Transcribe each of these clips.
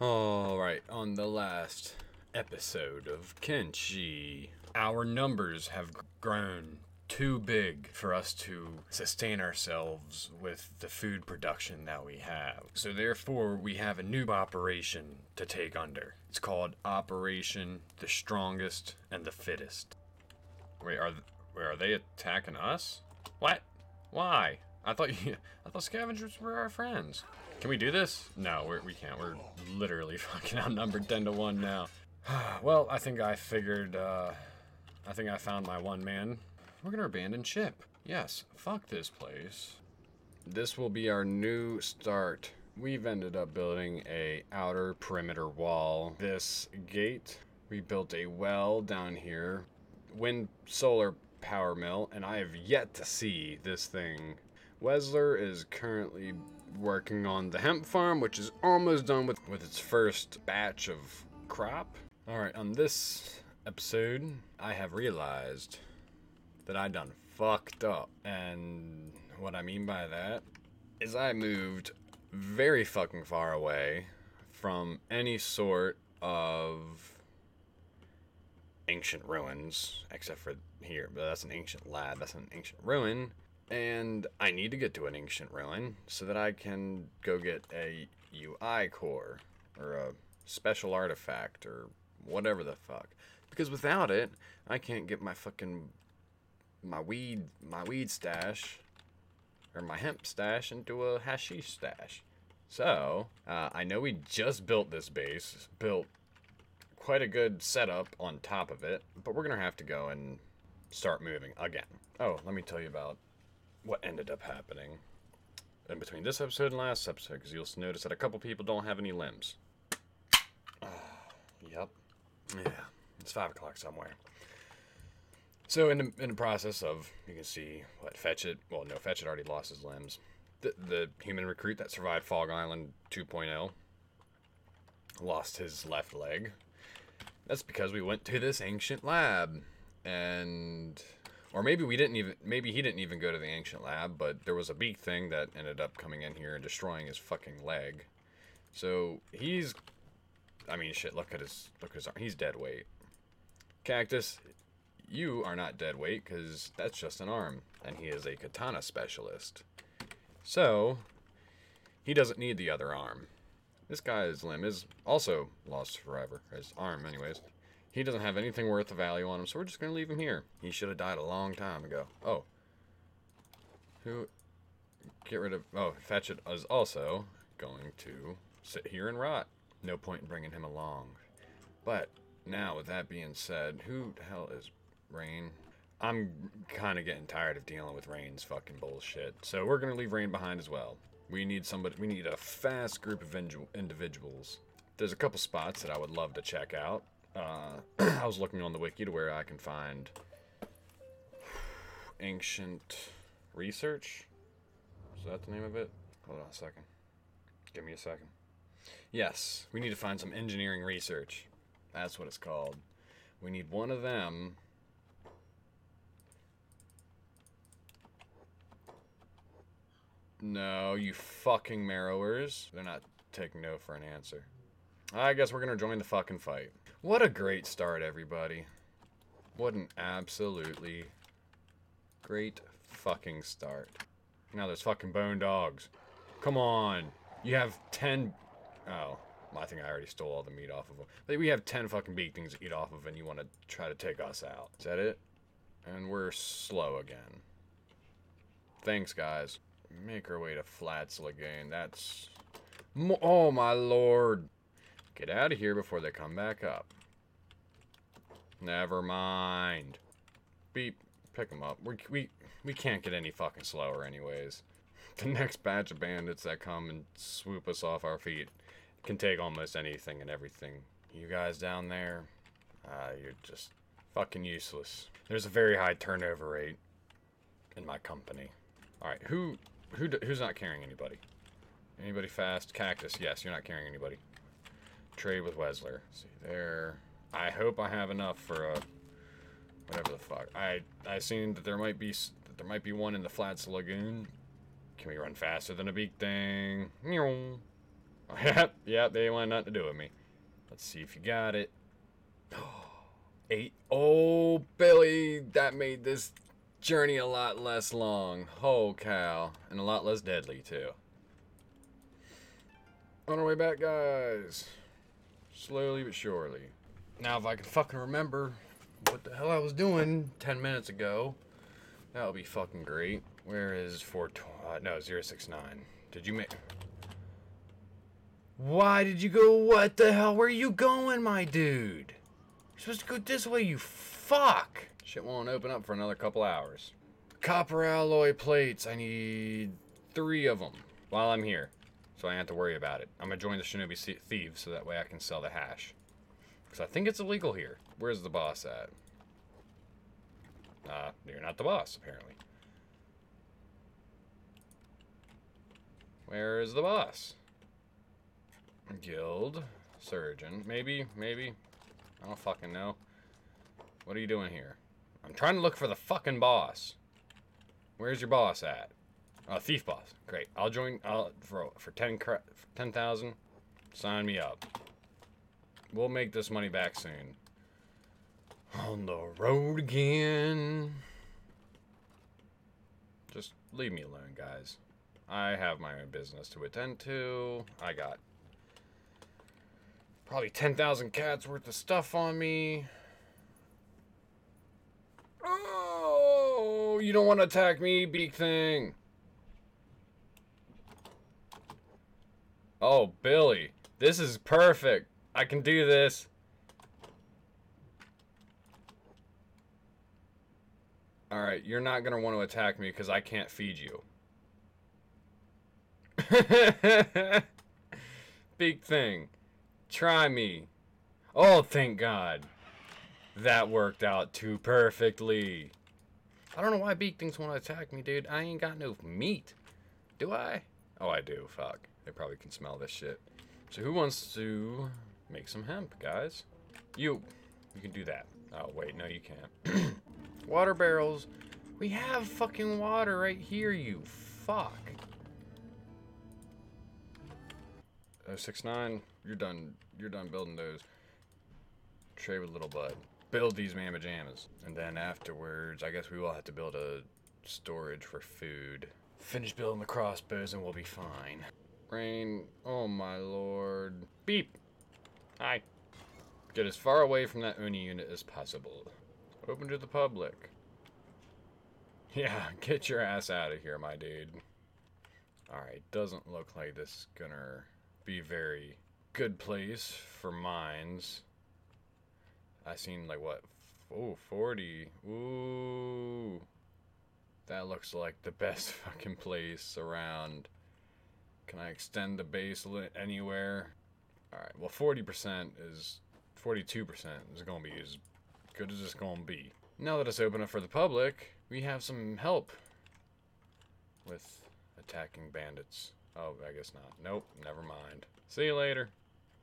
Alright, on the last episode of Kenshi, our numbers have grown too big for us to sustain ourselves with the food production that we have. So therefore, we have a new operation to take under. It's called Operation the Strongest and the Fittest. Wait, are th- wait, are they attacking us? What? Why? I thought you, I thought scavengers were our friends. Can we do this? No, we're, we can't. We're literally fucking outnumbered 10 to 1 now. well, I think I figured, uh, I think I found my one man. We're gonna abandon ship. Yes, fuck this place. This will be our new start. We've ended up building a outer perimeter wall. This gate, we built a well down here. Wind solar power mill, and I have yet to see this thing. Wesler is currently working on the hemp farm, which is almost done with, with its first batch of crop. Alright, on this episode, I have realized that I done fucked up. And what I mean by that is I moved very fucking far away from any sort of ancient ruins, except for here. But that's an ancient lab, that's an ancient ruin. And I need to get to an ancient ruin so that I can go get a AI core or a special artifact or whatever the fuck. Because without it, I can't get my fucking my weed my weed stash or my hemp stash into a hashish stash. So, uh, I know we just built this base, built quite a good setup on top of it, but we're gonna have to go and start moving again. Oh, let me tell you about what ended up happening in between this episode and last episode, because you'll notice that a couple people don't have any limbs. yep. Yeah, it's five o'clock somewhere. So in the, in the process of, you can see what Fetch it. Well, no, Fetch it already lost his limbs. The the human recruit that survived Fog Island 2.0 lost his left leg. That's because we went to this ancient lab, and or maybe we didn't even. Maybe he didn't even go to the ancient lab, but there was a beak thing that ended up coming in here and destroying his fucking leg. So he's. I mean, shit. Look at his. Look at his arm. He's dead weight. Cactus, you are not dead weight because that's just an arm, and he is a katana specialist. So, he doesn't need the other arm. This guy's limb is also lost forever, his arm, anyways. He doesn't have anything worth of value on him, so we're just gonna leave him here. He should have died a long time ago. Oh. Who. Get rid of. Oh, Fetchit is also going to sit here and rot. No point in bringing him along. But, now, with that being said, who the hell is Rain. I'm kind of getting tired of dealing with Rain's fucking bullshit. So we're gonna leave Rain behind as well. We need somebody. We need a fast group of individuals. There's a couple spots that I would love to check out. Uh, I was looking on the wiki to where I can find ancient research. Is that the name of it? Hold on a second. Give me a second. Yes, we need to find some engineering research. That's what it's called. We need one of them No, you fucking Marrowers. They're not taking no for an answer. I guess we're gonna join the fucking fight. What a great start, everybody. What an absolutely great fucking start. Now there's fucking bone dogs. Come on. You have 10. Oh, I think I already stole all the meat off of them. But we have 10 fucking beak things to eat off of, and you want to try to take us out. Is that it? And we're slow again. Thanks, guys make our way to Flats Lagoon. That's... Oh, my lord. Get out of here before they come back up. Never mind. Beep. Pick them up. We, we, we can't get any fucking slower anyways. The next batch of bandits that come and swoop us off our feet can take almost anything and everything. You guys down there, uh, you're just fucking useless. There's a very high turnover rate in my company. Alright, who who who's not carrying anybody? Anybody fast? Cactus, yes, you're not carrying anybody. Trade with Wesler. Let's see there. I hope I have enough for a whatever the fuck. I I seen that there might be that there might be one in the Flats Lagoon. Can we run faster than a beak thing? Yep, yep, they want nothing to do with me. Let's see if you got it. Eight. Oh, Billy, that made this journey a lot less long. Oh, cow. And a lot less deadly, too. On our way back, guys. Slowly but surely. Now, if I can fucking remember what the hell I was doing 10 minutes ago, that would be fucking great. Where is 4... Uh, no, 069. Did you make... Why did you go? What the hell? Where are you going, my dude? You're supposed to go this way, you fuck. Shit won't open up for another couple hours. Copper alloy plates. I need three of them while I'm here. So I have to worry about it. I'm going to join the Shinobi Thieves so that way I can sell the hash. Because I think it's illegal here. Where's the boss at? Uh, you're not the boss, apparently. Where is the boss? Guild. Surgeon. Maybe, maybe. I don't fucking know. What are you doing here? I'm trying to look for the fucking boss. Where's your boss at? Oh, thief boss. Great. I'll join I'll, for for 10 for 10,000. Sign me up. We'll make this money back soon. On the road again. Just leave me alone, guys. I have my own business to attend to. I got Probably 10,000 cats worth of stuff on me. Oh, you don't want to attack me, beak thing. Oh, Billy. This is perfect. I can do this. Alright, you're not going to want to attack me because I can't feed you. Big thing. Try me. Oh, thank God. That worked out too perfectly. I don't know why beak things want to attack me, dude. I ain't got no meat. Do I? Oh, I do. Fuck. They probably can smell this shit. So who wants to make some hemp, guys? You. You can do that. Oh, wait. No, you can't. water barrels. We have fucking water right here, you fuck. 069, you're done. You're done building those. Trade with little bud. Build these mamma jammas. And then afterwards, I guess we will have to build a storage for food. Finish building the crossbows and we'll be fine. Rain, oh my lord. Beep! Hi. Get as far away from that Uni unit as possible. Open to the public. Yeah, get your ass out of here, my dude. Alright, doesn't look like this is gonna be very good place for mines. I seen like what? Oh, 40. Ooh. That looks like the best fucking place around. Can I extend the base anywhere? Alright, well 40% is... 42% is to be as good as it's to be. Now that it's open up for the public, we have some help with attacking bandits. Oh, I guess not. Nope, never mind. See you later.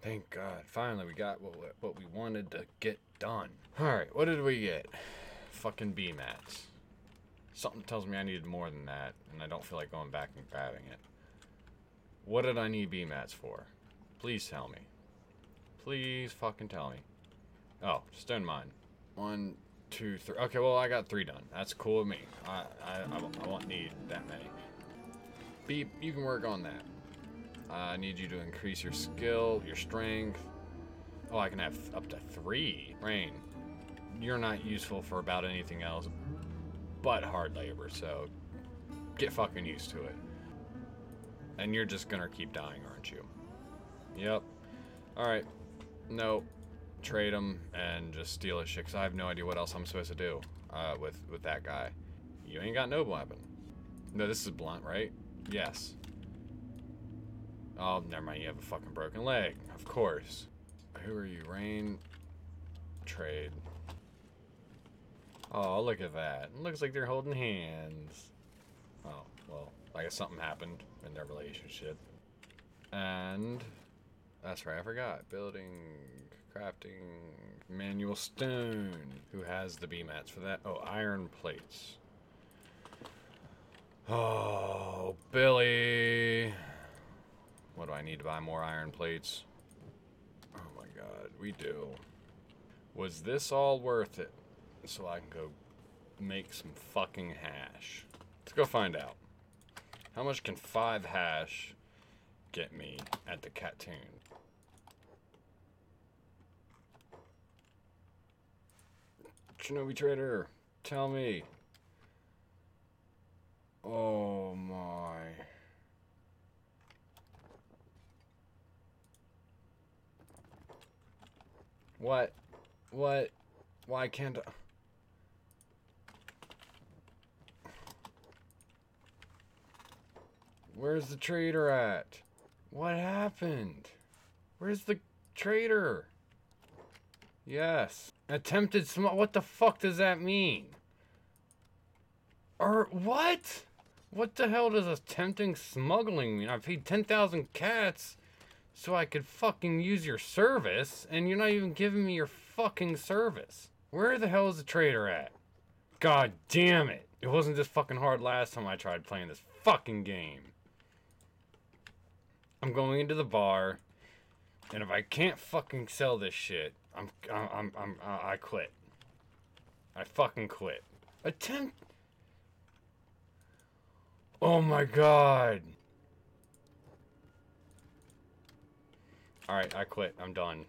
Thank God. Finally, we got what, what we wanted to get done. Alright, what did we get? Fucking B mats. Something tells me I needed more than that, and I don't feel like going back and grabbing it. What did I need B mats for? Please tell me. Please fucking tell me. Oh, stone mine. One, two, three. Okay, well, I got three done. That's cool with me. I, I, I, I won't need that many. Beep, you can work on that. I need you to increase your skill, your strength. Oh, I can have up to three. Rain, you're not useful for about anything else but hard labor, so get fucking used to it. And you're just gonna keep dying, aren't you? Yep. Alright. No. Trade him and just steal his shit, because I have no idea what else I'm supposed to do uh, with, with that guy. You ain't got no weapon. No, this is blunt, right? Yes. Oh, never mind. You have a fucking broken leg. Of course. Who are you? Rain. Trade. Oh, look at that. It looks like they're holding hands. Oh, well, I guess something happened in their relationship. And that's right, I forgot. Building, crafting, manual stone. Who has the B mats for that? Oh, iron plates. Oh, Billy. What do I need to buy more iron plates? Oh my god, we do. Was this all worth it? So I can go make some fucking hash. Let's go find out. How much can five hash get me at the Catun? Shinobi Trader, tell me. Oh my. What? What? Why can't I? Where's the trader at? What happened? Where's the trader? Yes. Attempted sm- What the fuck does that mean? Or what? What the hell does attempting smuggling mean? I paid 10,000 cats so I could fucking use your service, and you're not even giving me your fucking service. Where the hell is the trader at? God damn it. It wasn't this fucking hard last time I tried playing this fucking game. I'm going into the bar, and if I can't fucking sell this shit, I'm, I'm, I'm, I'm I quit. I fucking quit. Attempt. Oh my god. Alright, I quit. I'm done.